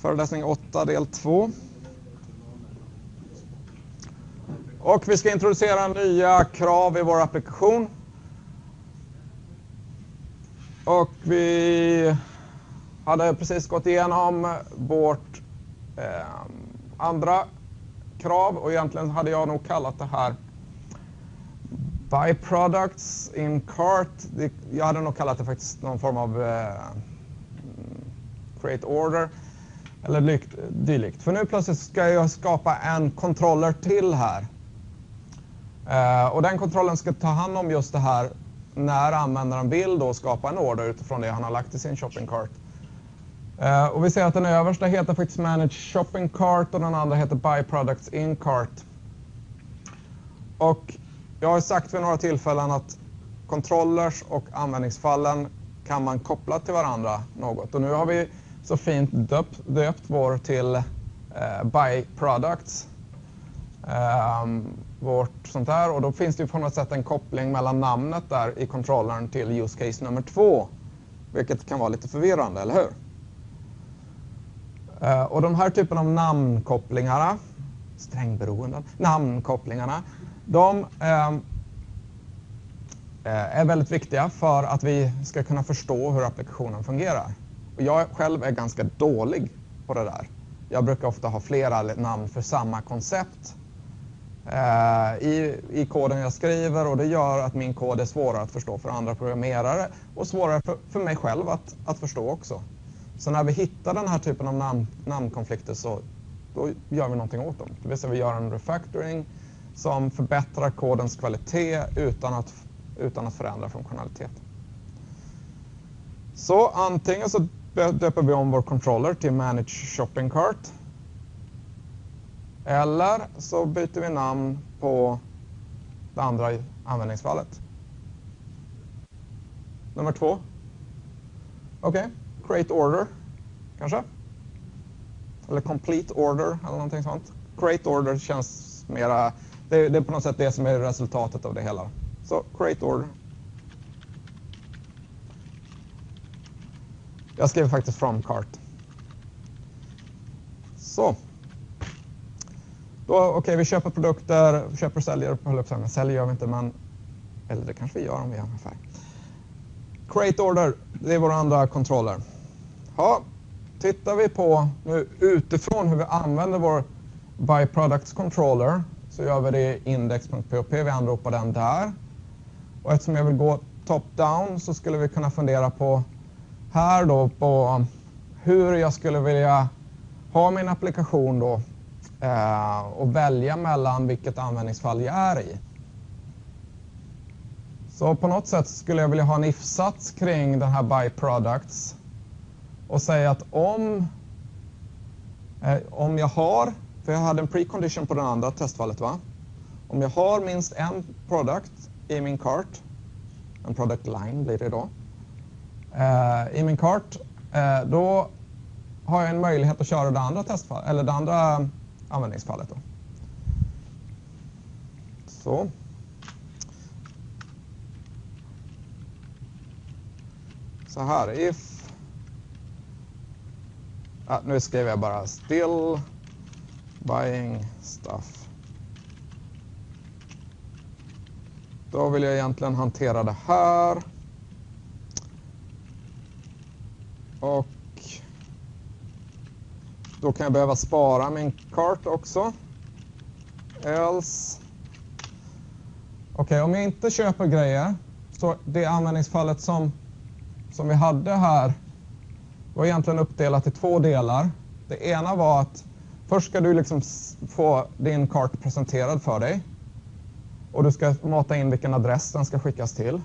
Föreläsning 8 del 2. Och vi ska introducera nya krav i vår applikation. Och vi hade precis gått igenom vårt eh, andra krav och egentligen hade jag nog kallat det här Byproducts in cart. Jag hade nog kallat det faktiskt någon form av eh, create order eller dylikt. För nu plötsligt ska jag skapa en controller till här. Eh, och den kontrollen ska ta hand om just det här när användaren vill då skapa en order utifrån det han har lagt i sin shopping cart. Eh, och vi ser att den översta heter faktiskt Manage Shopping Cart och den andra heter Buy Products in Cart. Och jag har sagt vid några tillfällen att kontrollers och användningsfallen kan man koppla till varandra något. Och nu har vi så fint döpt, döpt vår till eh, byproducts. Um, ehm, vårt sånt här och då finns det på något sätt en koppling mellan namnet där i kontrollern till use case nummer två. Vilket kan vara lite förvirrande, eller hur? Uh, och de här typen av namnkopplingarna, strängberoenden, namnkopplingarna, de uh, är väldigt viktiga för att vi ska kunna förstå hur applikationen fungerar. Och jag själv är ganska dålig på det där. Jag brukar ofta ha flera namn för samma koncept Eh, i, i koden jag skriver och det gör att min kod är svårare att förstå för andra programmerare och svårare för, för mig själv att, att förstå också. Så när vi hittar den här typen av namn, namnkonflikter så då gör vi någonting åt dem. Det vill säga vi gör en refactoring som förbättrar kodens kvalitet utan att, utan att förändra funktionalitet. Så antingen så döper vi om vår controller till Manage Shopping Cart eller så byter vi namn på det andra användningsfallet. Nummer två. Okej, okay. create order kanske? Eller complete order eller någonting sånt. Create order känns mera, det, det är på något sätt det som är resultatet av det hela. Så create order. Jag skriver faktiskt from cart. Så. Okej, okay, vi köper produkter, köper och säljer, men säljer gör vi inte, men eller det kanske vi gör om vi gör en affär. Create order, det är våra andra kontroller. Ja, tittar vi på nu utifrån hur vi använder vår byproducts controller så gör vi det i index.php, vi anropar den där. Och eftersom jag vill gå top-down så skulle vi kunna fundera på här då på hur jag skulle vilja ha min applikation då eh, och välja mellan vilket användningsfall jag är i. Så på något sätt skulle jag vilja ha en if-sats kring den här byproducts och säga att om, eh, om jag har, för jag hade en precondition på det andra testfallet va? Om jag har minst en product i min cart, en product line blir det då, Eh, i min kart eh, då har jag en möjlighet att köra det andra testfallet, eller det andra eh, användningsfallet. Då. Så. Så här, if... Ah, nu skriver jag bara still buying stuff. Då vill jag egentligen hantera det här. Och då kan jag behöva spara min kart också. Else. Okej, okay, om jag inte köper grejer, så det användningsfallet som, som vi hade här var egentligen uppdelat i två delar. Det ena var att först ska du liksom få din kart presenterad för dig. Och du ska mata in vilken adress den ska skickas till.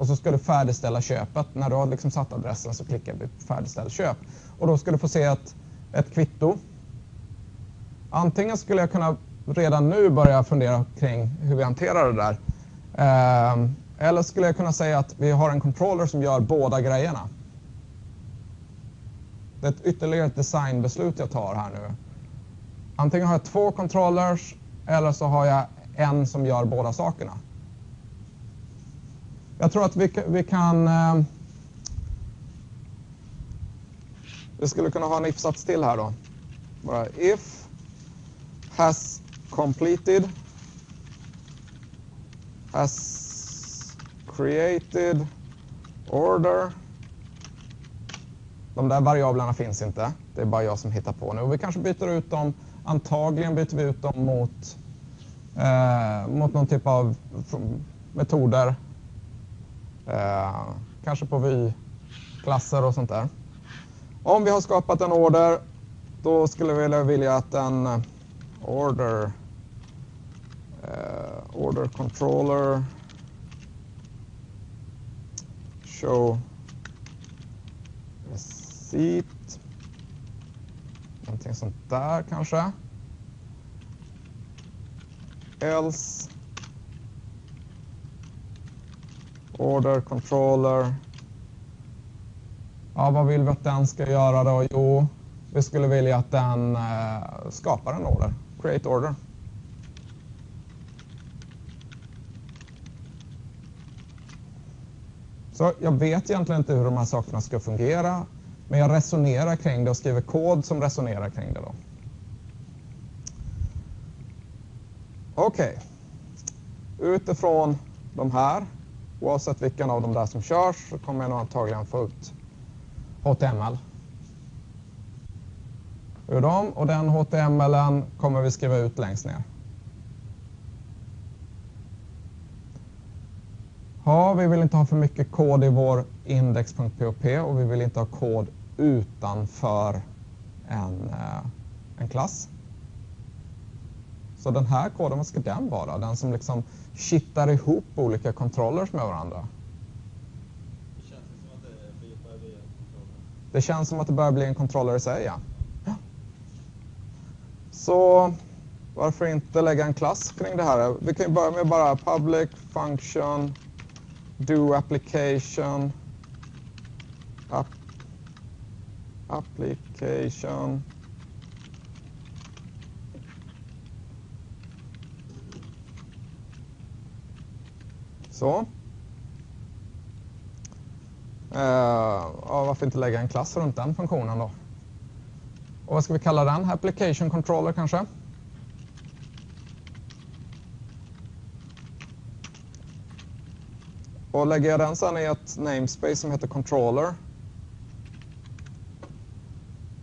Och så ska du färdigställa köpet. När du har liksom satt adressen så klickar du på färdigställ köp. Och då ska du få se ett, ett kvitto. Antingen skulle jag kunna redan nu börja fundera kring hur vi hanterar det där. Ehm, eller skulle jag kunna säga att vi har en controller som gör båda grejerna. Det är ett ytterligare ett designbeslut jag tar här nu. Antingen har jag två controllers eller så har jag en som gör båda sakerna. Jag tror att vi, vi kan eh, Vi skulle kunna ha en if-sats till här då. Bara if has completed has created order. De där variablerna finns inte. Det är bara jag som hittar på nu. Och vi kanske byter ut dem, antagligen byter vi ut dem mot, eh, mot någon typ av metoder. Eh, kanske på vy-klasser och sånt där. Om vi har skapat en order, då skulle vi vilja att en eh, order, eh, order controller show receipt. Någonting sånt där kanske. Else order controller Ja, vad vill vi att den ska göra då? Jo, vi skulle vilja att den eh, skapar en order. Create order. Så jag vet egentligen inte hur de här sakerna ska fungera, men jag resonerar kring det och skriver kod som resonerar kring det. då. Okej, okay. utifrån de här, oavsett vilken av de där som körs, så kommer jag nog antagligen få ut HTML ur dem och den HTML kommer vi skriva ut längst ner. Ja, vi vill inte ha för mycket kod i vår index.php och vi vill inte ha kod utanför en, eh, en klass. Så den här koden, vad ska den vara? Den som liksom kittar ihop olika controllers med varandra. Det känns som att det börjar bli en controller i sig, ja. Så varför inte lägga en klass kring det här? Vi kan ju börja med bara public function do application app, application Så. Uh, ja, varför inte lägga en klass runt den funktionen då? Och vad ska vi kalla den? Application controller kanske? Och lägger jag den sen i ett namespace som heter controller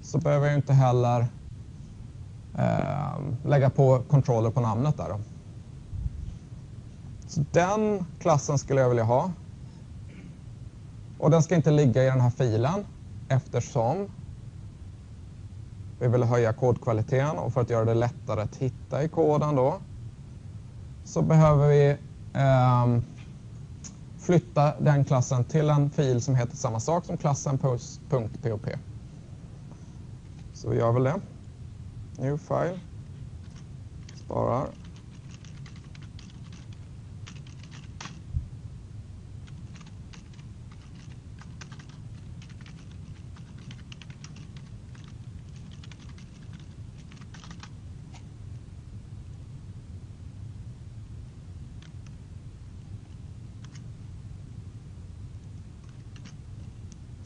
så behöver jag inte heller eh, lägga på controller på namnet där. Då. Den klassen skulle jag vilja ha. Och den ska inte ligga i den här filen eftersom vi vill höja kodkvaliteten och för att göra det lättare att hitta i koden då så behöver vi eh, flytta den klassen till en fil som heter samma sak som klassen .pop. Så vi gör väl det. New file. Sparar.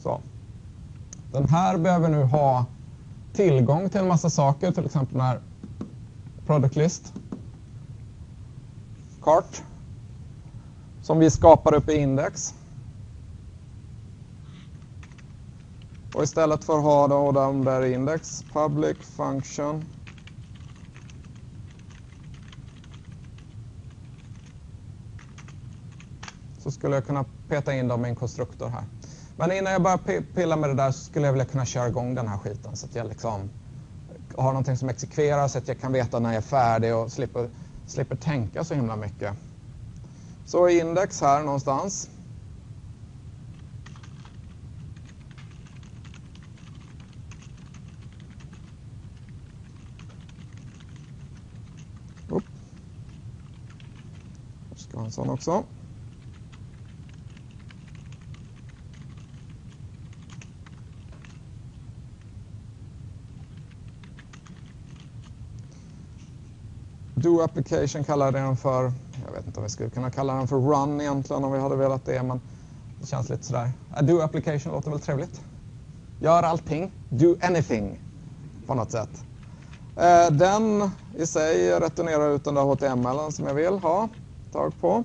Så. Den här behöver nu ha tillgång till en massa saker, till exempel den här product list, cart, som vi skapar upp i index. Och istället för att ha då de där index, public function så skulle jag kunna peta in dem i en konstruktor här. Men innan jag börjar pilla med det där så skulle jag vilja kunna köra igång den här skiten så att jag liksom har någonting som exekverar så att jag kan veta när jag är färdig och slipper, slipper tänka så himla mycket. Så index här någonstans. Upp. Ska ha en sån också. Do application kallade jag den för. Jag vet inte om vi skulle kunna kalla den för run egentligen om vi hade velat det, men det känns lite sådär. Do application låter väl trevligt? gör allting, do anything på något sätt. Eh, den i sig returnerar ut den där HTML som jag vill ha tag på.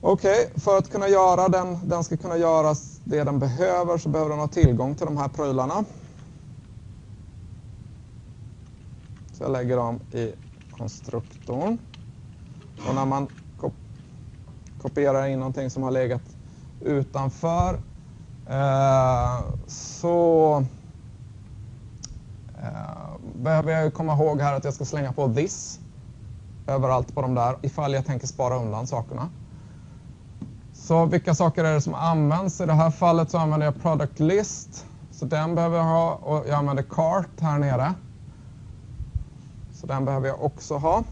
Okej, okay, för att kunna göra den, den ska kunna göra det den behöver så behöver den ha tillgång till de här prylarna. Så jag lägger dem i konstruktorn. Och när man kop kopierar in någonting som har legat utanför eh, så eh, behöver jag komma ihåg här att jag ska slänga på this överallt på de där ifall jag tänker spara undan sakerna. Så vilka saker är det som används? I det här fallet så använder jag product list. Så den behöver jag ha och jag använder cart här nere. Så den behöver jag också ha.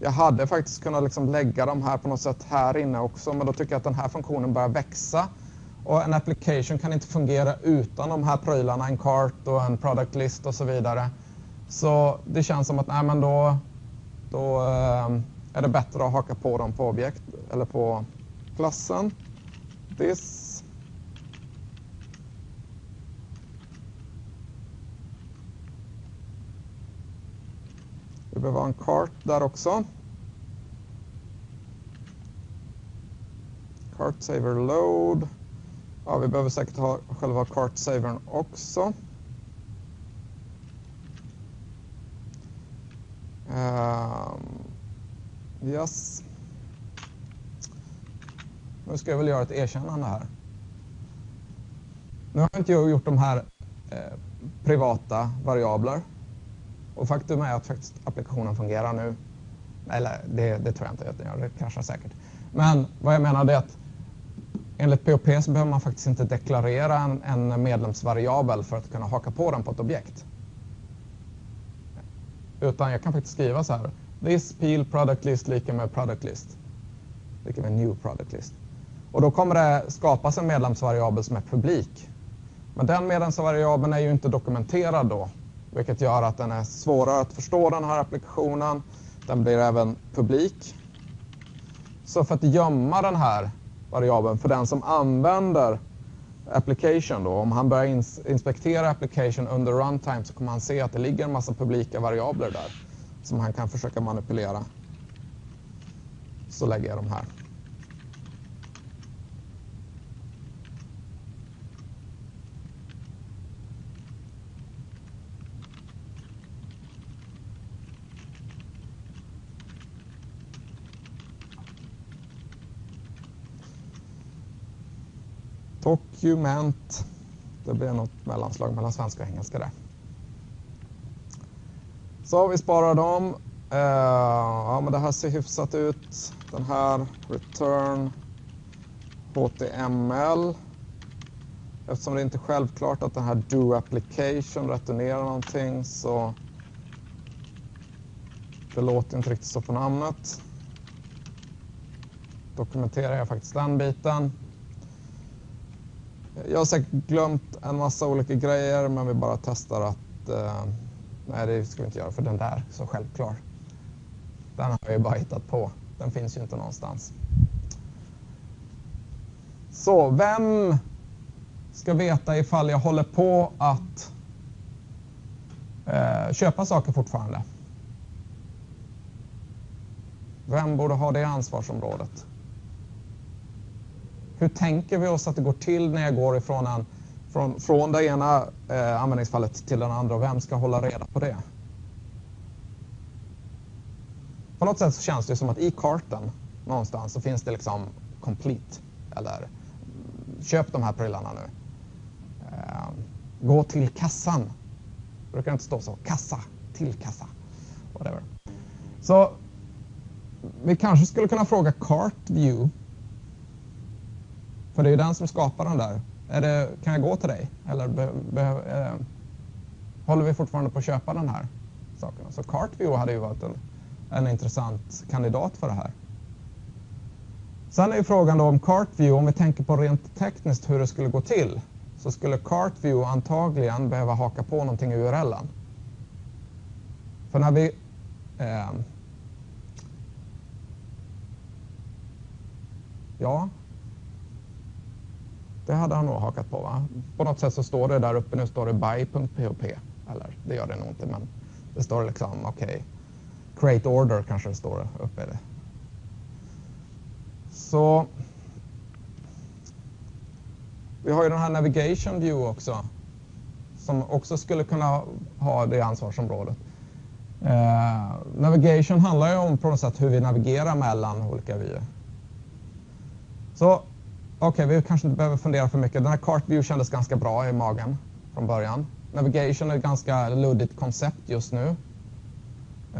Jag hade faktiskt kunnat liksom lägga dem här på något sätt här inne också men då tycker jag att den här funktionen börjar växa. Och en application kan inte fungera utan de här prylarna, en cart och en product list och så vidare. Så det känns som att nej, men då, då eh, är det bättre att haka på dem på objekt eller på klassen. This Vi behöver ha en cart där också. Cart saver load. Ja, vi behöver säkert ha själva cart savern också. Um, yes. Nu ska jag väl göra ett erkännande här. Nu har inte jag gjort de här eh, privata variabler. Och faktum är att faktiskt applikationen fungerar nu. Eller det, det tror jag inte att den gör, det kraschar säkert. Men vad jag menar är att enligt POP så behöver man faktiskt inte deklarera en, en medlemsvariabel för att kunna haka på den på ett objekt. Utan jag kan faktiskt skriva så här. This peel product list lika med product list. Lika med new product list. Och då kommer det skapas en medlemsvariabel som är publik. Men den medlemsvariabeln är ju inte dokumenterad då vilket gör att den är svårare att förstå den här applikationen. Den blir även publik. Så för att gömma den här variabeln för den som använder application då, om han börjar ins inspektera application under runtime så kommer han se att det ligger en massa publika variabler där som han kan försöka manipulera. Så lägger jag de här. Document. Det blir något mellanslag mellan svenska och engelska där. Så vi sparar dem. Uh, ja, men det här ser hyfsat ut. Den här return HTML. Eftersom det inte är självklart att den här do application returnerar någonting så det låter inte riktigt så på namnet. Dokumenterar jag faktiskt den biten. Jag har säkert glömt en massa olika grejer men vi bara testar att eh, nej det ska vi inte göra för den där så självklar. Den har vi bara hittat på. Den finns ju inte någonstans. Så vem ska veta ifall jag håller på att eh, köpa saker fortfarande? Vem borde ha det ansvarsområdet? Hur tänker vi oss att det går till när jag går ifrån en, från, från det ena eh, användningsfallet till den andra och vem ska hålla reda på det? På något sätt så känns det som att i kartan någonstans så finns det liksom complete eller köp de här prylarna nu. Eh, gå till kassan. Det brukar inte stå så. Kassa, till kassa. Whatever. Så vi kanske skulle kunna fråga Cart View för det är ju den som skapar den där. Det, kan jag gå till dig? Eller be, be, eh, håller vi fortfarande på att köpa den här saken? Så CartView hade ju varit en, en intressant kandidat för det här. Sen är ju frågan då om CartView, om vi tänker på rent tekniskt hur det skulle gå till, så skulle CartView antagligen behöva haka på någonting i URLen. För när vi eh, Ja, det hade han nog hakat på va? På något sätt så står det där uppe, nu står det by.php. Eller det gör det nog inte men det står liksom okej. Okay. Create order kanske det står uppe det. Så vi har ju den här navigation view också som också skulle kunna ha det ansvarsområdet. Eh, navigation handlar ju om på något sätt hur vi navigerar mellan olika vyer. Så okej, okay, vi kanske inte behöver fundera för mycket. Den här cart view kändes ganska bra i magen från början. Navigation är ett ganska luddigt koncept just nu.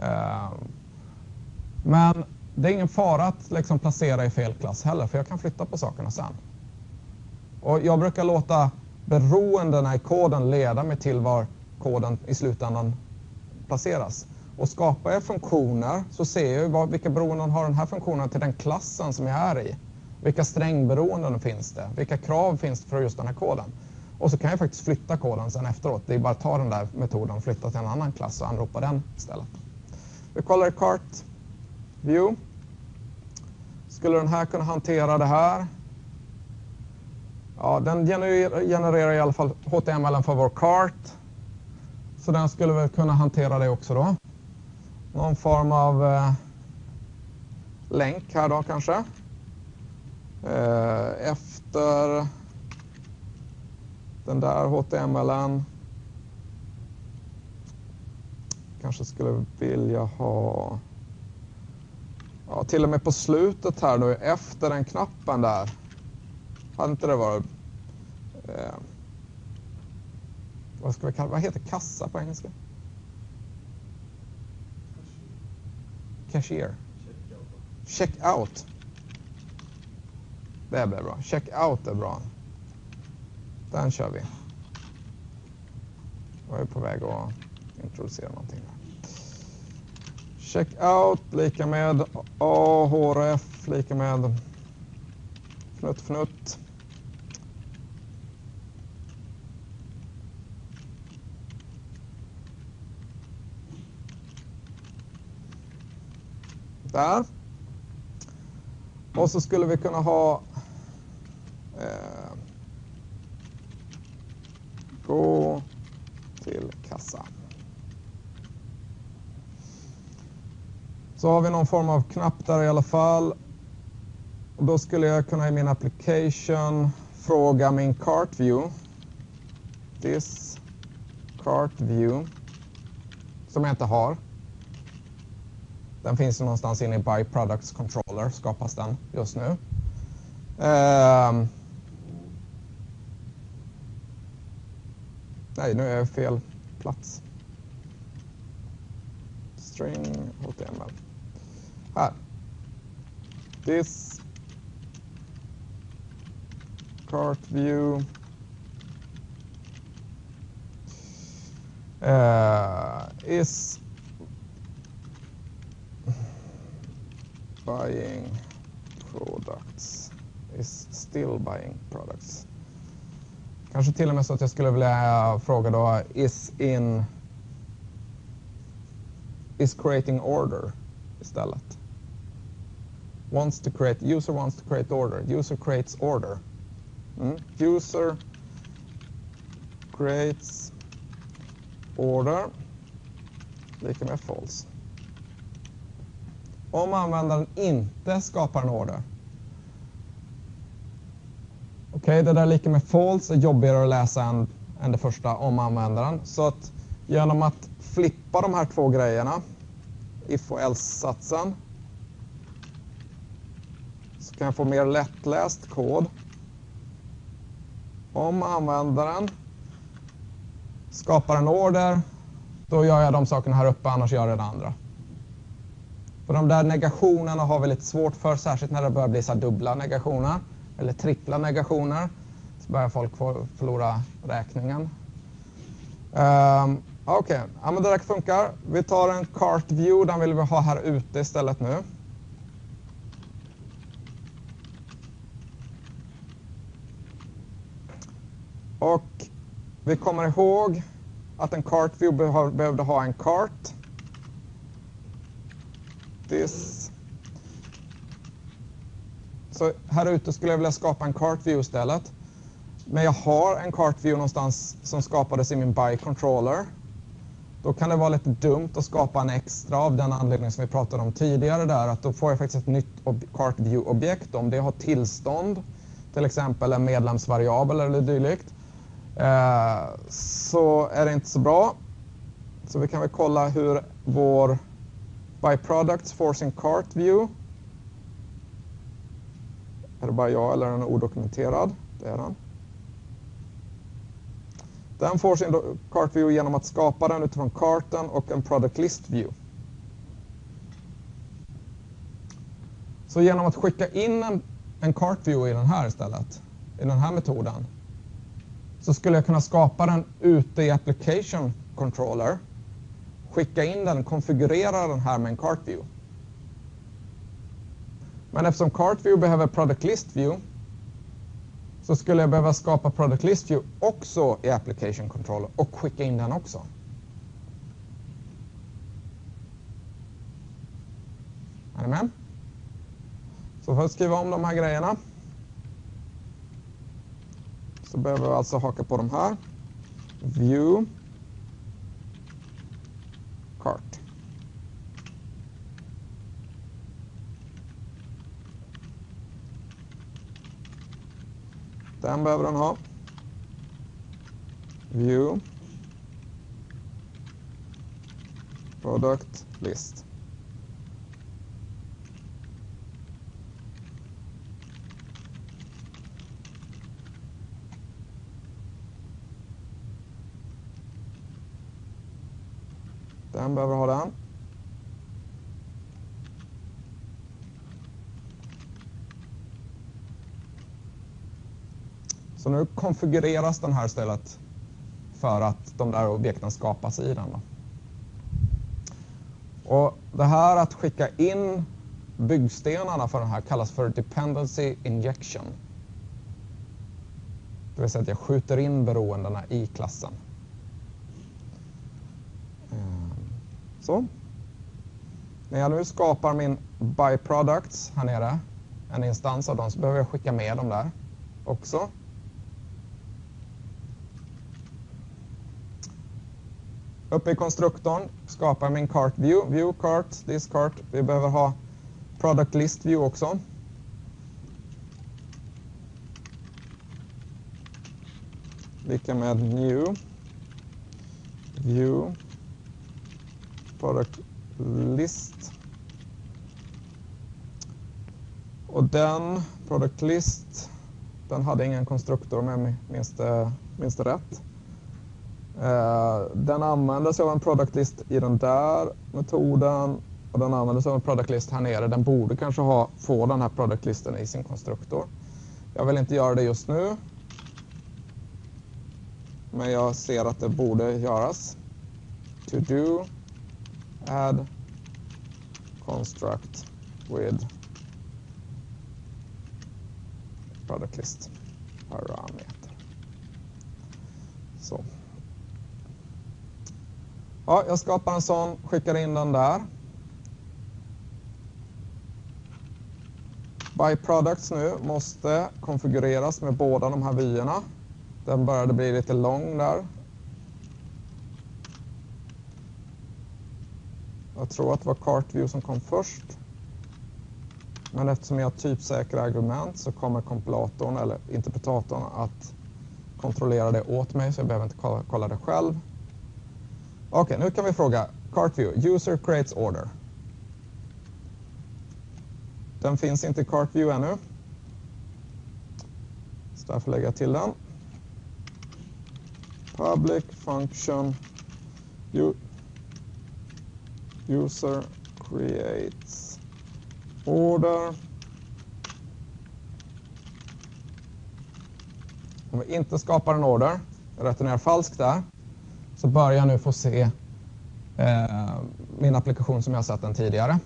Eh, men det är ingen fara att liksom placera i fel klass heller, för jag kan flytta på sakerna sen. Och jag brukar låta beroendena i koden leda mig till var koden i slutändan placeras. Och skapar jag funktioner så ser jag vilka beroenden har den här funktionen till den klassen som jag är i. Vilka strängberoenden finns det? Vilka krav finns det för just den här koden? Och så kan jag faktiskt flytta koden sen efteråt. Det är bara att ta den där metoden och flytta till en annan klass och anropa den istället. Vi kollar cart view. Skulle den här kunna hantera det här? Ja, den genererar, i alla fall HTML för vår cart. Så den skulle väl kunna hantera det också då. Någon form av eh, länk här då kanske. Eh, efter den där HTMLen. Kanske skulle vilja ha ja, till och med på slutet här nu efter den knappen där hade inte det varit... Eh, vad, ska vi kalla, vad heter kassa på engelska? Cashier. Check det blir bra. Check out är bra. Den kör vi. Jag är på väg att introducera någonting. Check out lika med AHRF lika med fnutt fnutt. Där. Och så skulle vi kunna ha eh, gå till kassa. Så har vi någon form av knapp där i alla fall. Och då skulle jag kunna i min application fråga min cart view. This cart view. Som jag inte har. Den finns någonstans inne i Byproducts Controller, skapas den just nu. Uh, nej, nu är jag fel plats. String HTML. Här. This cart view uh, is buying products is still buying products. Kanske till och med så att jag skulle vilja fråga då is in is creating order istället. Wants to create, user wants to create order. User creates order. Mm. User creates order lika med false om användaren inte skapar en order. Okej, okay, det där är lika med false är jobbigare att läsa än, än det första om användaren. Så att genom att flippa de här två grejerna, if och else-satsen, så kan jag få mer lättläst kod. Om användaren skapar en order, då gör jag de sakerna här uppe, annars gör jag det andra. För de där negationerna har vi lite svårt för, särskilt när det börjar bli så dubbla negationer eller trippla negationer. Så börjar folk förlora räkningen. Um, Okej, okay. ja, men det där funkar. Vi tar en cart view, den vill vi ha här ute istället nu. Och vi kommer ihåg att en cart view behövde ha en cart this. Så här ute skulle jag vilja skapa en cart view istället. men jag har en cart view någonstans som skapades i min Bike controller. Då kan det vara lite dumt att skapa en extra av den anledning som vi pratade om tidigare där, att då får jag faktiskt ett nytt cart view-objekt om det har tillstånd, till exempel en medlemsvariabel eller dylikt. Eh, så är det inte så bra. Så vi kan väl kolla hur vår byproducts Forcing sin cart view. Är det bara jag eller är den odokumenterad? Det är den. Den får sin cart view genom att skapa den utifrån kartan och en product list view. Så genom att skicka in en, en cart view i den här istället, i den här metoden, så skulle jag kunna skapa den ute i application controller, skicka in den, konfigurera den här med en cart view. Men eftersom CartView behöver product list view så skulle jag behöva skapa product list view också i application controller och skicka in den också. Är ni med? Så för att skriva om de här grejerna så behöver vi alltså haka på de här. View Cart. Den behöver den ha. View. Product list. Den behöver ha den. Så nu konfigureras den här istället för att de där objekten skapas i den. Då. Och det här att skicka in byggstenarna för den här kallas för dependency injection. Det vill säga att jag skjuter in beroendena i klassen. Eh, så. När jag nu skapar min byproducts här nere, en instans av dem, så behöver jag skicka med dem där också. Uppe i konstruktorn skapar jag min cart view, view cart, this cart. Vi behöver ha product list view också. Lika med new view product list. Och den product list, den hade ingen konstruktor om jag minns det, eh, minns det rätt. Eh, den använder sig av en product list i den där metoden och den använder sig av en product list här nere. Den borde kanske ha, få den här product listen i sin konstruktor. Jag vill inte göra det just nu. Men jag ser att det borde göras. To do add construct with product list parameter. Så. Ja, jag skapar en sån, skickar in den där. Byproducts nu måste konfigureras med båda de här vyerna. Den började bli lite lång där. Jag tror att det var CartView som kom först. Men eftersom jag har typsäkra argument så kommer kompilatorn eller interpretatorn att kontrollera det åt mig så jag behöver inte kolla det själv. Okej, okay, nu kan vi fråga CartView. User creates order. Den finns inte i CartView ännu. Så därför lägger jag till den. Public function user creates order. Om vi inte skapar en order, jag returnerar falskt där, så börjar jag nu få se eh, min applikation som jag sett den tidigare.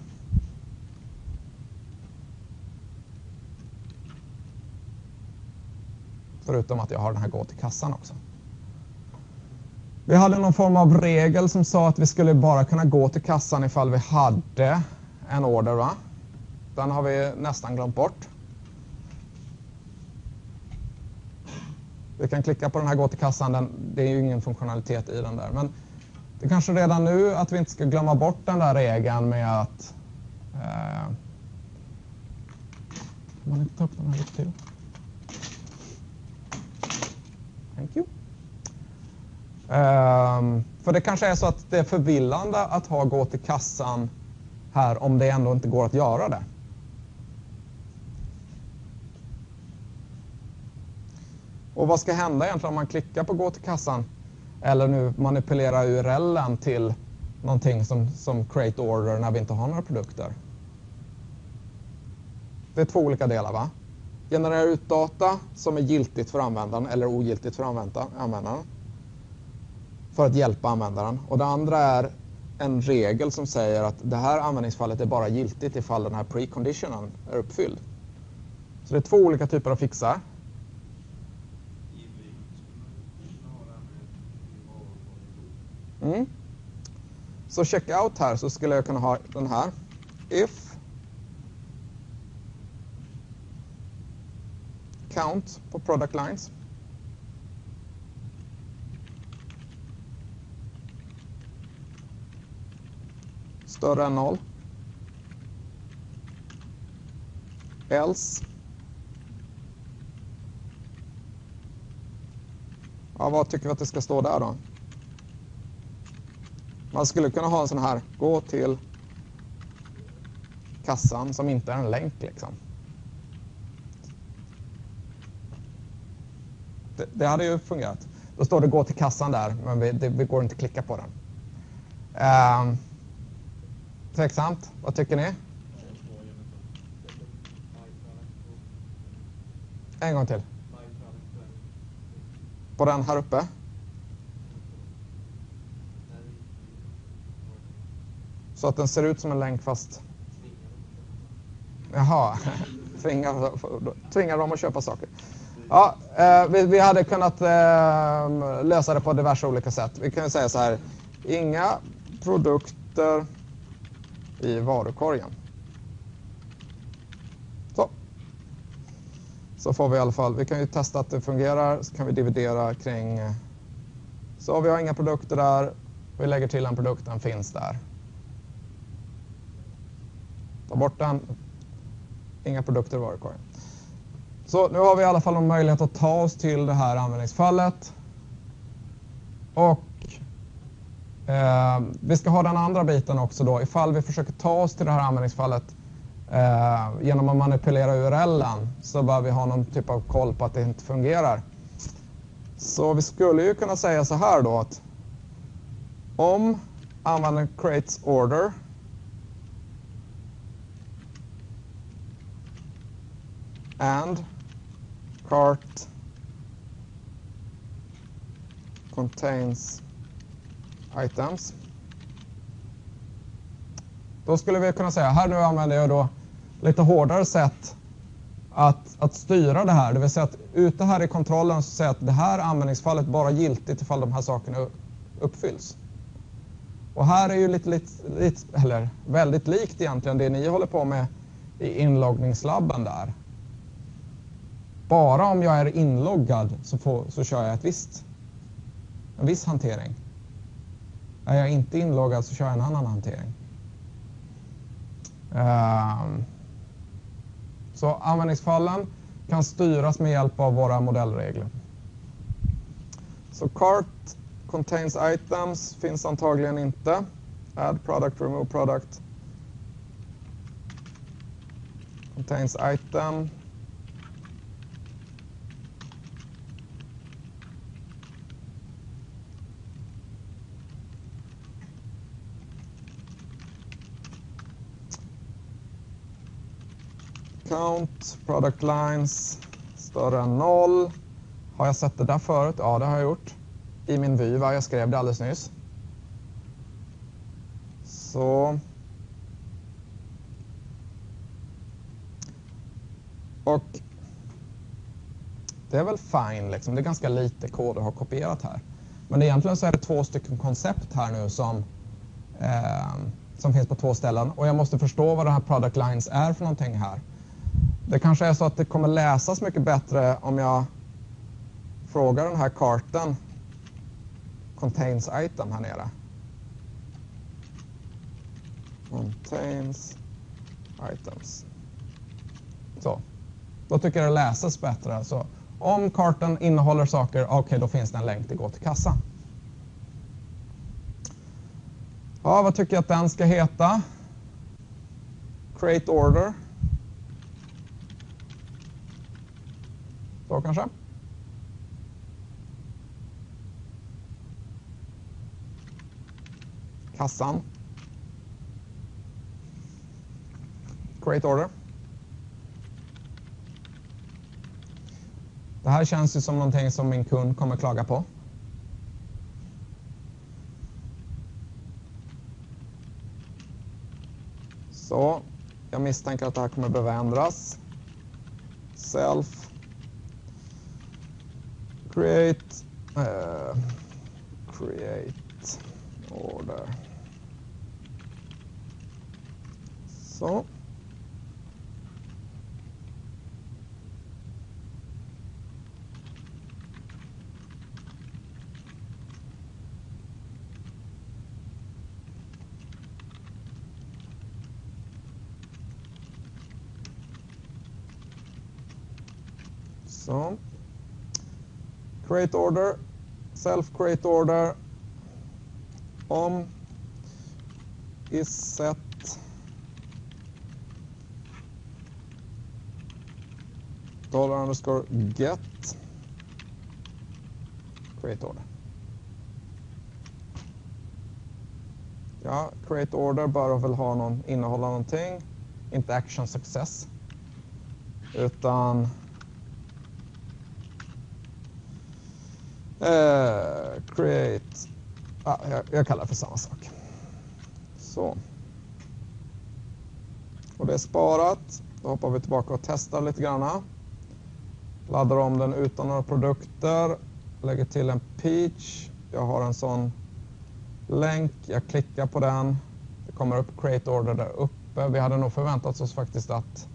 Förutom att jag har den här gå till kassan också. Vi hade någon form av regel som sa att vi skulle bara kunna gå till kassan ifall vi hade en order. Va? Den har vi nästan glömt bort. Vi kan klicka på den här gå till kassan, den, det är ju ingen funktionalitet i den där. Men det är kanske redan nu att vi inte ska glömma bort den där regeln med att eh, man inte ta upp den här lite till? Thank you. Um, för det kanske är så att det är förvillande att ha gå till kassan här om det ändå inte går att göra det. Och vad ska hända egentligen om man klickar på gå till kassan eller nu manipulera URLen till någonting som, som create order när vi inte har några produkter? Det är två olika delar va? Generera ut data som är giltigt för användaren eller ogiltigt för användaren för att hjälpa användaren. Och det andra är en regel som säger att det här användningsfallet är bara giltigt ifall den här preconditionen är uppfylld. Så det är två olika typer av fixar. Mm. Så checkout här så skulle jag kunna ha den här. If count på product lines. Större än noll. Else. Ja, vad tycker vi att det ska stå där då? Man skulle kunna ha en sån här, gå till kassan som inte är en länk liksom. Det, det hade ju fungerat. Då står det gå till kassan där, men vi, det, vi går inte att klicka på den. Ehm, tveksamt, vad tycker ni? En gång till. På den här uppe? Så att den ser ut som en länk fast... Jaha, tvingar, tvingar dem att köpa saker. Ja, eh, vi, vi, hade kunnat eh, lösa det på diverse olika sätt. Vi kan säga så här, inga produkter i varukorgen. Så. Så får vi i alla fall, vi kan ju testa att det fungerar, så kan vi dividera kring... Så vi har inga produkter där, vi lägger till en produkt, den finns där. Ta bort den. Inga produkter i varukorgen. Så nu har vi i alla fall en möjlighet att ta oss till det här användningsfallet. Och eh, vi ska ha den andra biten också då. Ifall vi försöker ta oss till det här användningsfallet eh, genom att manipulera URLen så bör vi ha någon typ av koll på att det inte fungerar. Så vi skulle ju kunna säga så här då att om användaren creates order and cart contains items. Då skulle vi kunna säga, här nu använder jag då lite hårdare sätt att, att styra det här. Det vill säga att ute här i kontrollen så säger jag att det här användningsfallet bara giltigt ifall de här sakerna uppfylls. Och här är ju lite, lite, lite, eller väldigt likt egentligen det ni håller på med i inloggningslabben där. Bara om jag är inloggad så, får, så kör jag ett visst, en viss hantering. Är jag inte inloggad så kör jag en annan hantering. Um, så användningsfallen kan styras med hjälp av våra modellregler. Så cart contains items finns antagligen inte. Add product, remove product. Contains item. Count, product lines, större än noll. Har jag sett det där förut? Ja, det har jag gjort. I min vy, va? Jag skrev det alldeles nyss. Så. Och det är väl fine, liksom. det är ganska lite kod du har kopierat här. Men egentligen så är det två stycken koncept här nu som, eh, som finns på två ställen. Och jag måste förstå vad de här product lines är för någonting här. Det kanske är så att det kommer läsas mycket bättre om jag frågar den här kartan contains item här nere. Contains items. Så. Då tycker jag det läses bättre. Så om kartan innehåller saker, okej okay, då finns det en länk till gå till kassan. Ja, vad tycker jag att den ska heta? Create order. Då kanske. Kassan. Create order. Det här känns ju som någonting som min kund kommer klaga på. Så, jag misstänker att det här kommer behöva ändras. Self. Create. Uh, create order. Så. Så. Create order, self create order. Om is set. Dollar underscore get. Create order. Ja, create order bör väl ha någon, innehålla någonting, inte action success, utan Eh, create. Ah, jag, jag, kallar det för samma sak. Så. Och det är sparat. Då hoppar vi tillbaka och testar lite granna. Laddar om den utan några produkter. Lägger till en peach. Jag har en sån länk. Jag klickar på den. Det kommer upp create order där uppe. Vi hade nog förväntat oss faktiskt att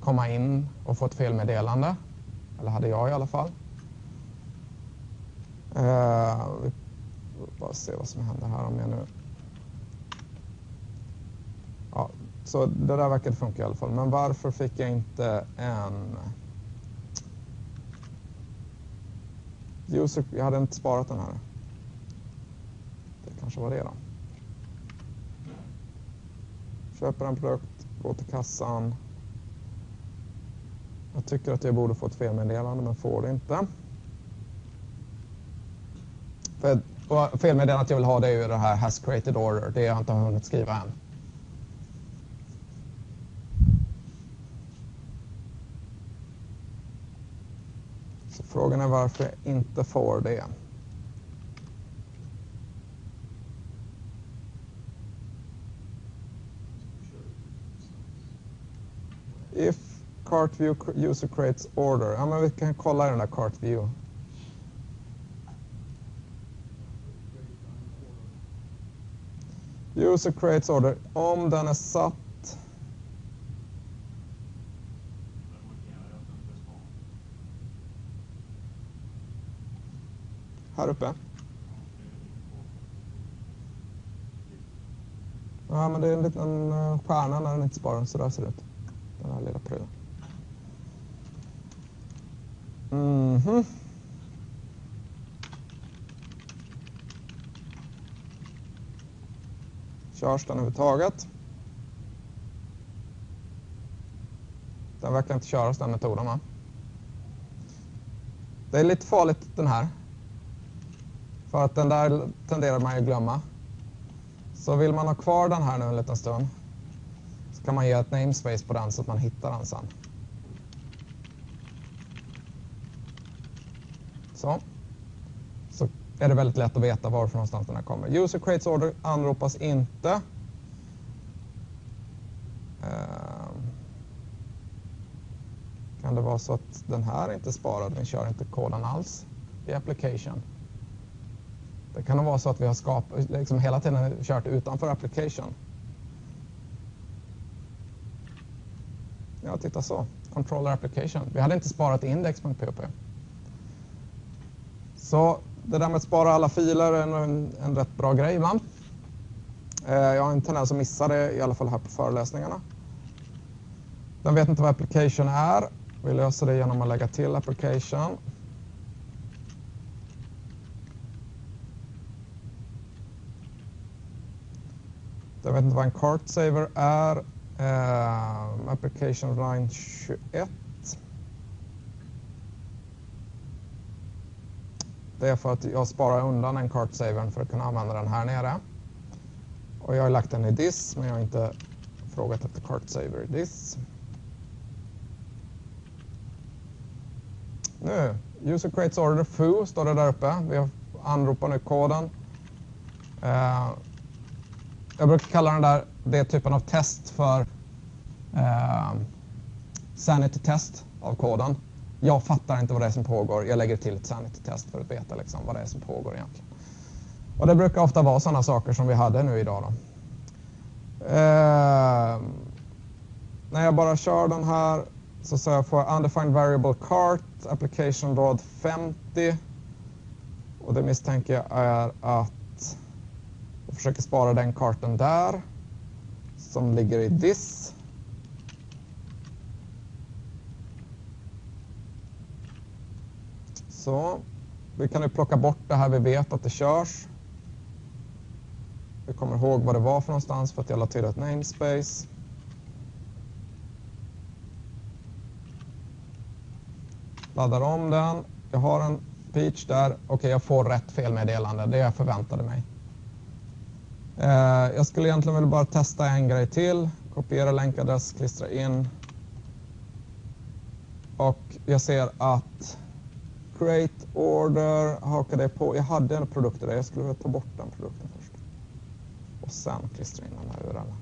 komma in och få ett felmeddelande. Eller hade jag i alla fall. Uh, vi bara se vad som händer här om jag nu... Ja, så det där verkade funka i alla fall. Men varför fick jag inte en... User, jag hade inte sparat den här. Det kanske var det då. Köper en produkt, går till kassan. Jag tycker att jag borde få ett felmeddelande men får det inte. För, och felmeddelandet jag vill ha det är ju det här has created order. Det har jag inte hunnit skriva än. Så frågan är varför jag inte får det. If cart view user creates order. Ja, men vi kan kolla i den där cart view. User creates order. Om den är satt här uppe. Ja, men det är en liten eh, stjärna när den inte sparar. Så där ser det ut. Den här lilla prylen. Mm Körs den överhuvudtaget? Den verkar inte köras den metoden va? Det är lite farligt den här. För att den där tenderar man ju att glömma. Så vill man ha kvar den här nu en liten stund så kan man ge ett namespace på den så att man hittar den sen. Så är det väldigt lätt att veta varifrån någonstans den här kommer. User creates order anropas inte. Ehm. Kan det vara så att den här inte sparad, den kör inte koden alls i application? Det kan nog vara så att vi har skapat, liksom hela tiden kört utanför application. Ja, titta så. Controller application. Vi hade inte sparat index.php. Så det där med att spara alla filer är en, en rätt bra grej ibland. Eh, jag har en tendens att missa det, i alla fall här på föreläsningarna. Den vet inte vad application är. Vi löser det genom att lägga till application. Jag vet inte vad en cart saver är. Uh, application line 21. Det är för att jag sparar undan en kartsavern för att kunna använda den här nere. Och jag har lagt den i this, men jag har inte frågat efter kartsaver i this. Nu, user creates order foo står det där uppe. Vi anropar nu koden. Uh, jag brukar kalla den där det typen av test för uh, sanity test av koden. Jag fattar inte vad det är som pågår. Jag lägger till ett sanity test för att veta liksom vad det är som pågår egentligen. Och det brukar ofta vara sådana saker som vi hade nu idag. Då. Eh, när jag bara kör den här så säger jag för undefined variable cart, application Rod 50. Och det misstänker jag är att jag försöker spara den kartan där som ligger i this. Så, vi kan ju plocka bort det här vi vet att det körs. Vi kommer ihåg vad det var för någonstans för att jag la till ett namespace. laddar om den. Jag har en peach där. Okej, okay, jag får rätt felmeddelande. Det jag förväntade mig. Eh, jag skulle egentligen vilja bara testa en grej till. Kopiera länkadress, klistra in. Och jag ser att create order haka det på. Jag hade en produkt där. Jag skulle vilja ta bort den produkten först. Och sen klistra in den här URLen.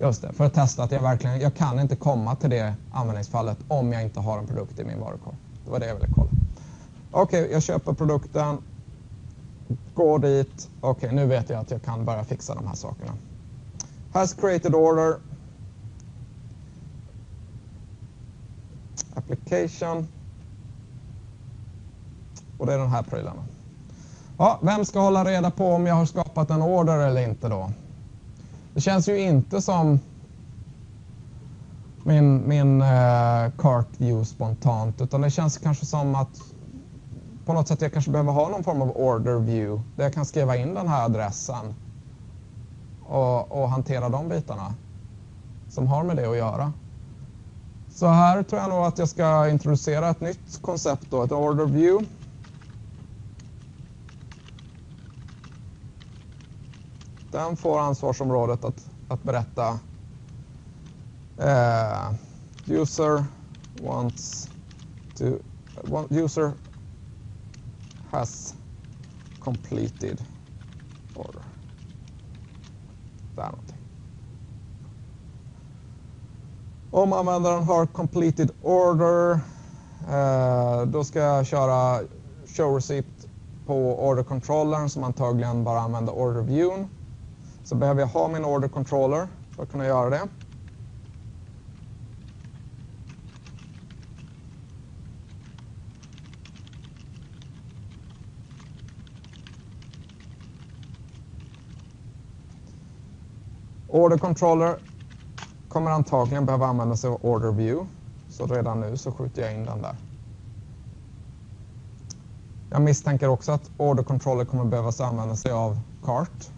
Just det, för att testa att jag verkligen, jag kan inte komma till det användningsfallet om jag inte har en produkt i min varukorg. Det var det jag ville kolla. Okej, okay, jag köper produkten, går dit. Okej, okay, nu vet jag att jag kan börja fixa de här sakerna. Has created order. Application. Och det är den här prylen. Ja, vem ska hålla reda på om jag har skapat en order eller inte då? Det känns ju inte som min, min uh, cart view spontant, utan det känns kanske som att på något sätt jag kanske behöver ha någon form av order view där jag kan skriva in den här adressen och, och hantera de bitarna som har med det att göra. Så här tror jag nog att jag ska introducera ett nytt koncept, då, ett order view. Den får ansvarsområdet att, att berätta uh, user wants to user has completed order. Där någonting. Om användaren har completed order uh, då ska jag köra show receipt på order controllern som antagligen bara använder order viewn så behöver jag ha min order controller för att kunna göra det. Order controller kommer antagligen behöva använda sig av order view. Så redan nu så skjuter jag in den där. Jag misstänker också att order controller kommer behöva använda sig av cart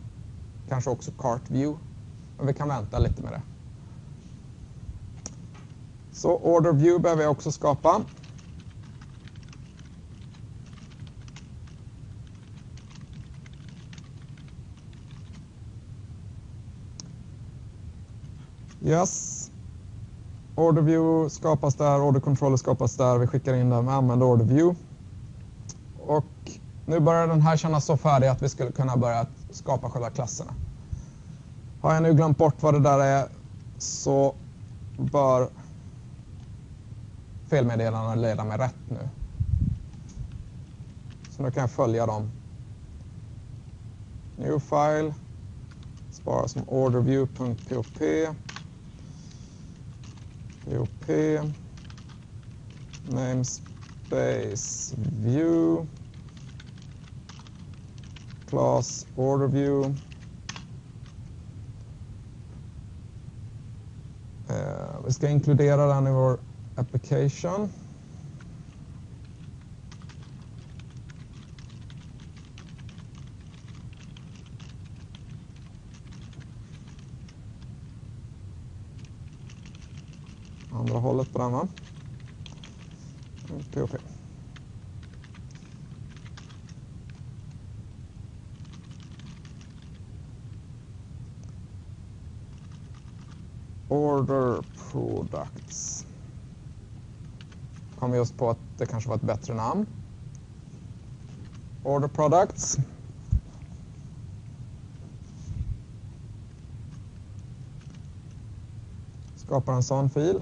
kanske också Cart View. Men vi kan vänta lite med det. Så Order View behöver jag också skapa. Yes. Order view skapas där, order controller skapas där. Vi skickar in den, vi använder order view. Och nu börjar den här kännas så färdig att vi skulle kunna börja skapa själva klasserna. Har jag nu glömt bort vad det där är så bör felmeddelandena leda mig rätt nu. Så nu kan jag följa dem. New file. Spara som orderview.pop. POP. Namespace view class border view. Eh, vi ska inkludera den i vår application. Andra hållet på den va? POP. Order products. Kom vi just på att det kanske var ett bättre namn. Order products. Skapar en sån fil.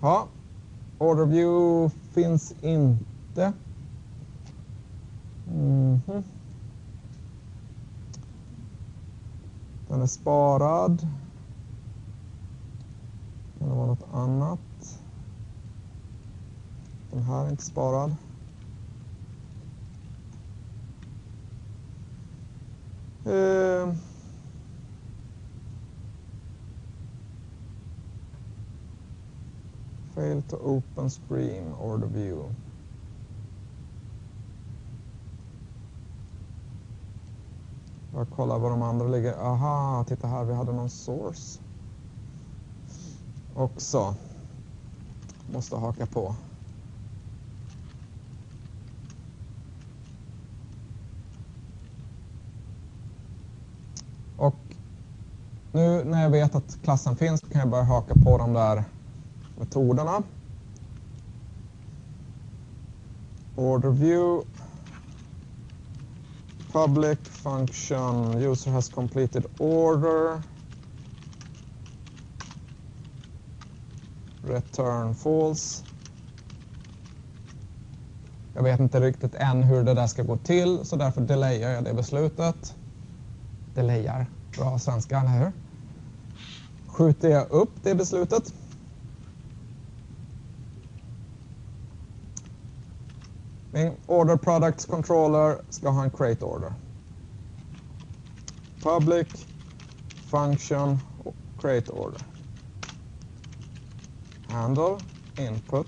Ja, order view finns inte. Mm -hmm. Den är sparad. Kan det vara något annat? Den här är inte sparad. Eh. Fail to open stream or the view. Jag kollar var de andra ligger. Aha, titta här, vi hade någon source. Också. Måste haka på. Och nu när jag vet att klassen finns kan jag börja haka på de där metoderna. Order view. Public function user has completed order. Return false. Jag vet inte riktigt än hur det där ska gå till så därför delayar jag det beslutet. Delayar, bra svenska, eller hur? Skjuter jag upp det beslutet. Min order products controller ska ha en create order. Public function create order. Handle input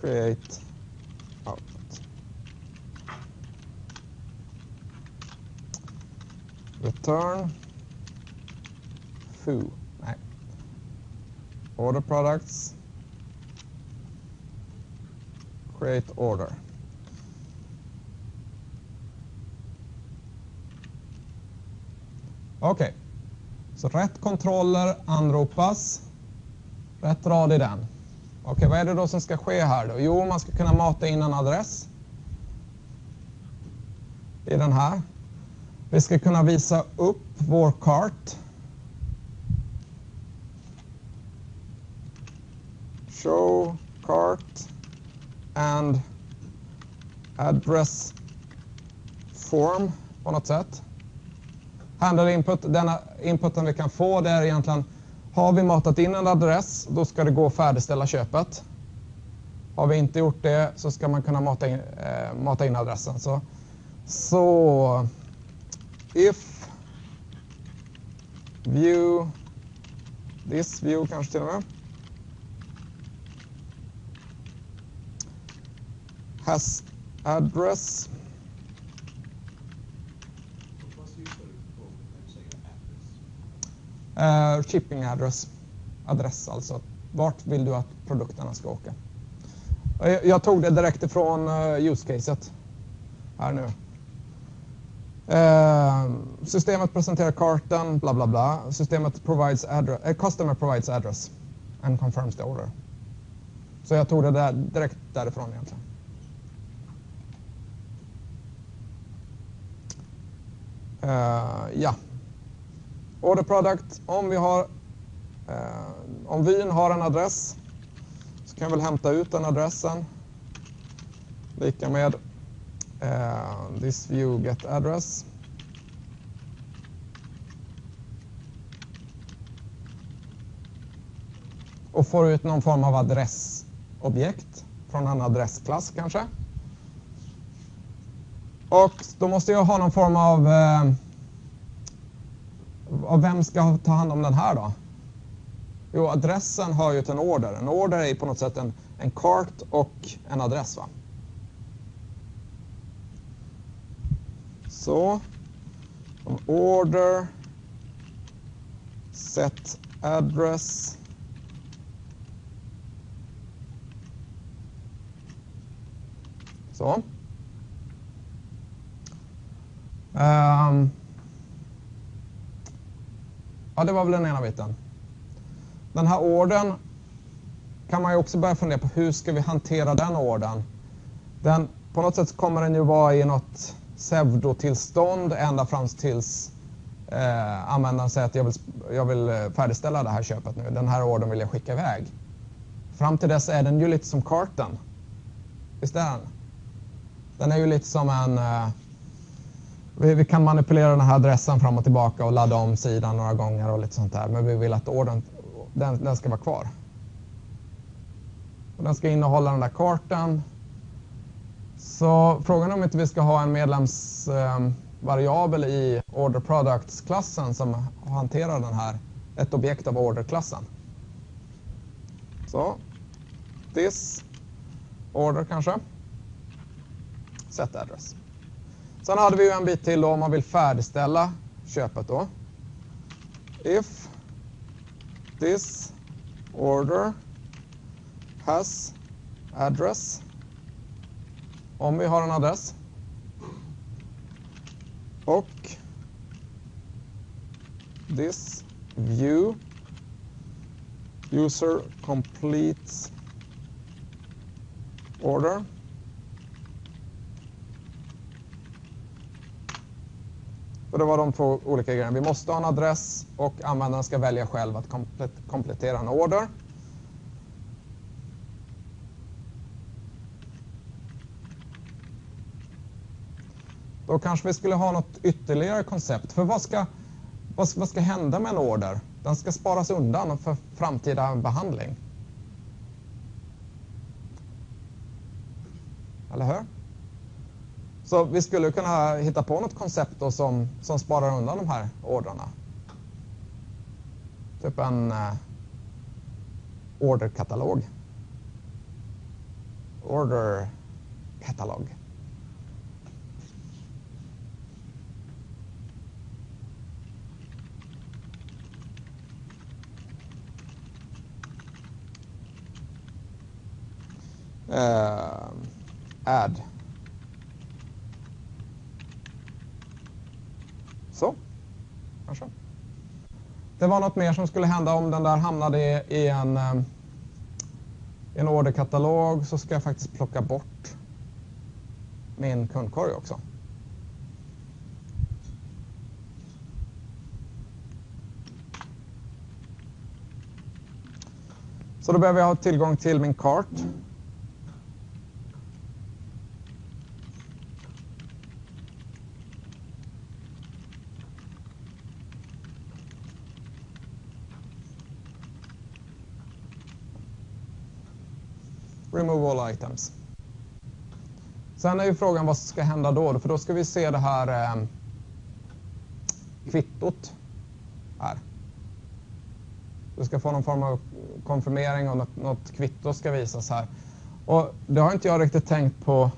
create output. Return foo. Order products create order. Okej, okay. så rätt kontroller anropas. Rätt rad i den. Okej, okay, vad är det då som ska ske här då? Jo, man ska kunna mata in en adress. I den här. Vi ska kunna visa upp vår kart. Show cart and address form på något sätt. Handle input, denna inputen vi kan få det är egentligen har vi matat in en adress då ska det gå att färdigställa köpet. Har vi inte gjort det så ska man kunna mata in, eh, mata in adressen. Så, så if view this view kanske till och med has address. Uh, shipping address. Adress alltså. Vart vill du att produkterna ska åka? Eh, jag, jag tog det direkt ifrån eh, uh, use-caset. Här nu. Uh, systemet presenterar kartan, bla bla bla. Systemet provides address, uh, customer provides address and confirms the order. Så jag tog det där, direkt därifrån egentligen. Uh, ja. Order product, om vi har uh, om vyn har en adress så kan jag väl hämta ut den adressen lika med uh, this view get address. Och får ut någon form av adressobjekt från en adressklass kanske. Och då måste jag ha någon form av, eh, av vem ska ta hand om den här då? Jo, adressen hör ju till en order. En order är på något sätt en, en cart och en adress. va? Så, order set address Så. Um. Ja, det var väl den ena biten. Den här orden kan man ju också börja fundera på hur ska vi hantera den orden? Den, på något sätt kommer den ju vara i något pseudotillstånd ända fram tills eh, användaren säger att jag vill, jag vill eh, färdigställa det här köpet nu. Den här orden vill jag skicka iväg. Fram till dess är den ju lite som kartan. Visst är den? Den är ju lite som en... Eh, vi, vi, kan manipulera den här adressen fram och tillbaka och ladda om sidan några gånger och lite sånt där. Men vi vill att ordern, den, den ska vara kvar. Och den ska innehålla den där kartan. Så frågan är om inte vi ska ha en medlemsvariabel eh, i order products-klassen som hanterar den här, ett objekt av order-klassen. Så, this order kanske set address. Sen hade vi ju en bit till då om man vill färdigställa köpet då. If this order has address. Om vi har en adress. Och this view user completes order Så det var de två olika grejerna. Vi måste ha en adress och användaren ska välja själv att komplettera en order. Då kanske vi skulle ha något ytterligare koncept. För vad ska, vad, vad ska hända med en order? Den ska sparas undan för framtida behandling. Eller hur? Så vi skulle kunna hitta på något koncept då som, som sparar undan de här ordrarna. Typ en eh, orderkatalog. Orderkatalog. Uh, add Så, kanske. Det var något mer som skulle hända om den där hamnade i en, eh, en orderkatalog så ska jag faktiskt plocka bort min kundkorg också. Så då behöver jag ha tillgång till min kart. Remove all items. Sen är ju frågan vad ska hända då? För då ska vi se det här eh, kvittot här. Du ska få någon form av konfirmering och något, något kvitto ska visas här. Och det har inte jag riktigt tänkt på.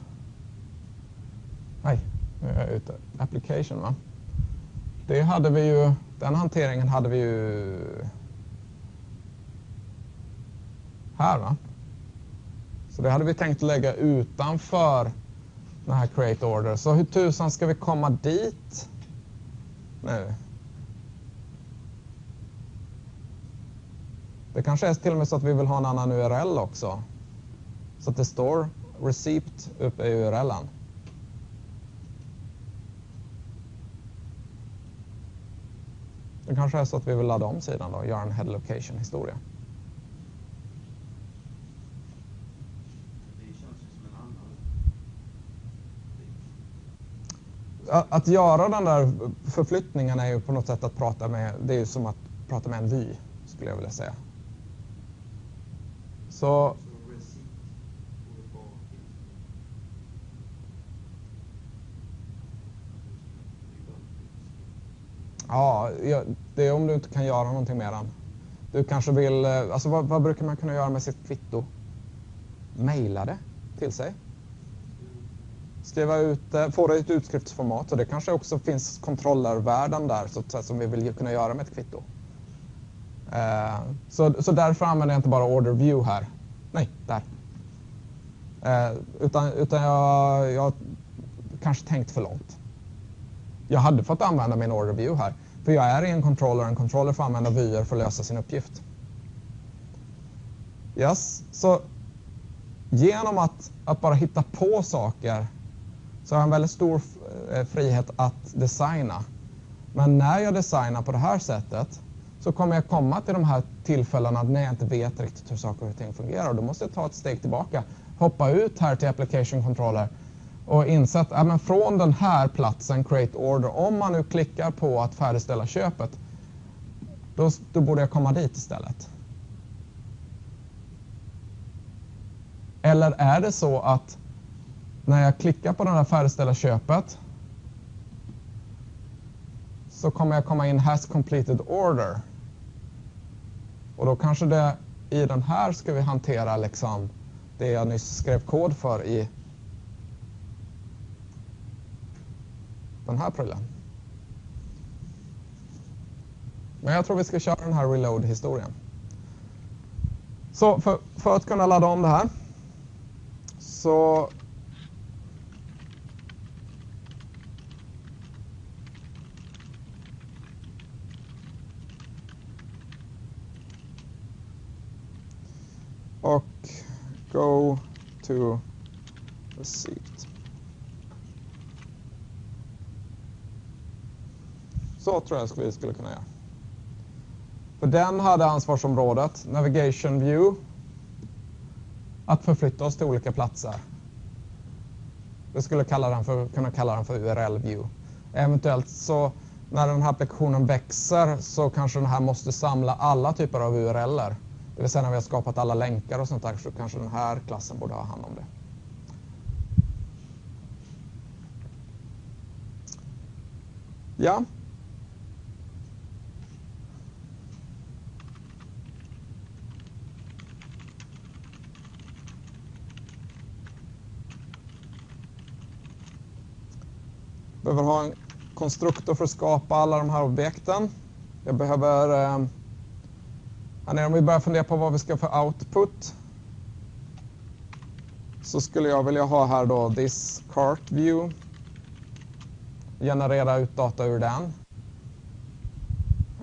Nej, nu är jag ute. Application va? Det hade vi ju, den hanteringen hade vi ju här va? Så det hade vi tänkt lägga utanför den här create order. Så hur tusan ska vi komma dit nu? Det kanske är till och med så att vi vill ha en annan URL också. Så att det står receipt uppe i URLen. Det kanske är så att vi vill ladda om sidan då och göra en head location historia. Att göra den där förflyttningen är ju på något sätt att prata med, det är ju som att prata med en vy, skulle jag vilja säga. Så Ja, det är om du inte kan göra någonting med den. Du kanske vill, eh, alltså vad, vad brukar man kunna göra med sitt kvitto? Maila det till sig. Skriva ut eh, få det i ett utskriftsformat och det kanske också finns kontrollervärden där så att som vi vill kunna göra med ett kvitto. Eh, så, så därför använder jag inte bara order view här. Nej, där. Eh, utan utan jag, jag kanske tänkt för långt. Jag hade fått använda min order view här. För jag är i en controller och en controller får använda vyer för att lösa sin uppgift. Yes, så genom att, att bara hitta på saker så har jag en väldigt stor eh, frihet att designa. Men när jag designar på det här sättet så kommer jag komma till de här tillfällena när jag inte vet riktigt hur saker och ting fungerar. Då måste jag ta ett steg tillbaka, hoppa ut här till application controller och inse att ja, från den här platsen, create order, om man nu klickar på att färdigställa köpet, då, då borde jag komma dit istället. Eller är det så att när jag klickar på den här färdigställa köpet så kommer jag komma in has completed order. Och då kanske det i den här ska vi hantera liksom det jag nyss skrev kod för i den här prylen. Men jag tror vi ska köra den här reload-historien. Så för, för, att kunna ladda om det här så och go to receipt. Så tror jag vi skulle kunna göra. För den hade ansvarsområdet Navigation View. Att förflytta oss till olika platser. Vi skulle kalla den för, kunna kalla den för URL View. Eventuellt så när den här applikationen växer så kanske den här måste samla alla typer av URLer. Det vill säga när vi har skapat alla länkar och sånt där så kanske den här klassen borde ha hand om det. Ja. Behöver ha en konstruktor för att skapa alla de här objekten. Jag behöver eh, eh, om vi börjar fundera på vad vi ska för output så skulle jag vilja ha här då this cart view. Generera ut data ur den.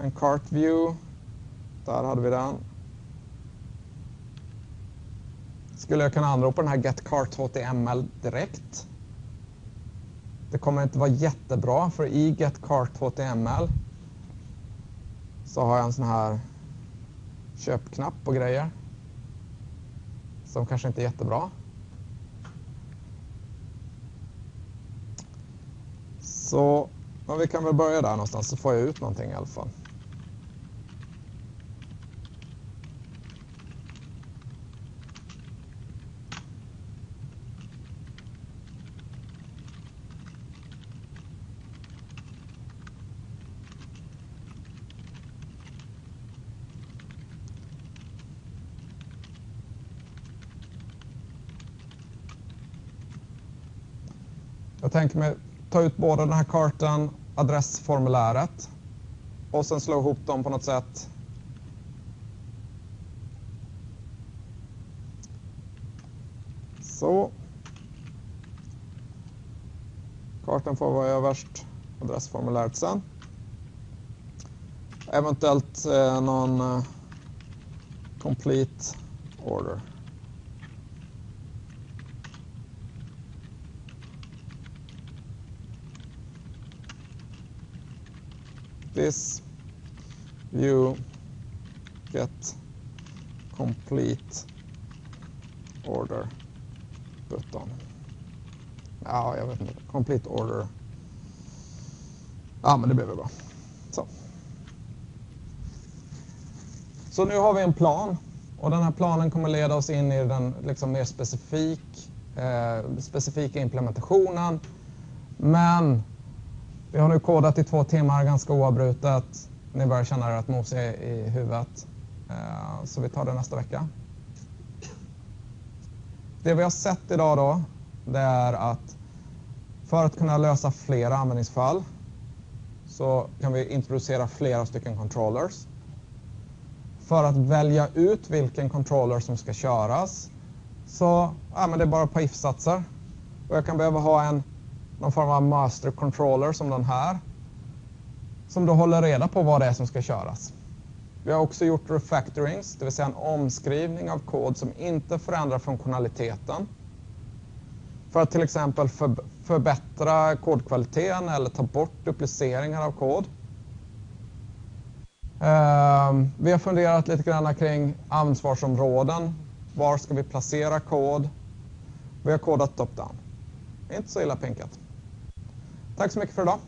En cart view. Där hade vi den. Skulle jag kunna anropa den här getcarthtml direkt. Det kommer inte vara jättebra för i getcarthtml så har jag en sån här köpknapp och grejer. Som kanske inte är jättebra. Så men vi kan väl börja där någonstans så får jag ut någonting i alla fall. Tänker mig ta ut både den här kartan, adressformuläret och sen slå ihop dem på något sätt. Så. Kartan får vara överst, adressformuläret sen. Eventuellt eh, någon eh, complete order. This view get complete order button. Ja, jag vet inte. Complete order Ja, men det blir väl bra. Så. Så nu har vi en plan och den här planen kommer leda oss in i den liksom mer specifik, eh, specifika implementationen. Men vi har nu kodat i två timmar ganska oavbrutet. Ni börjar känna er rätt mosiga i huvudet. Eh, så vi tar det nästa vecka. Det vi har sett idag då, det är att för att kunna lösa flera användningsfall så kan vi introducera flera stycken controllers. För att välja ut vilken controller som ska köras så ja, men det är bara ett par if-satser. Och jag kan behöva ha en, någon form av master controller som den här. Som då håller reda på vad det är som ska köras. Vi har också gjort refactorings, det vill säga en omskrivning av kod som inte förändrar funktionaliteten. För att till exempel för, förbättra kodkvaliteten eller ta bort dupliceringar av kod. Ehm, vi har funderat lite grann kring ansvarsområden. Var ska vi placera kod? Vi har kodat top-down. Inte så illa pinkat. Tack så mycket för idag.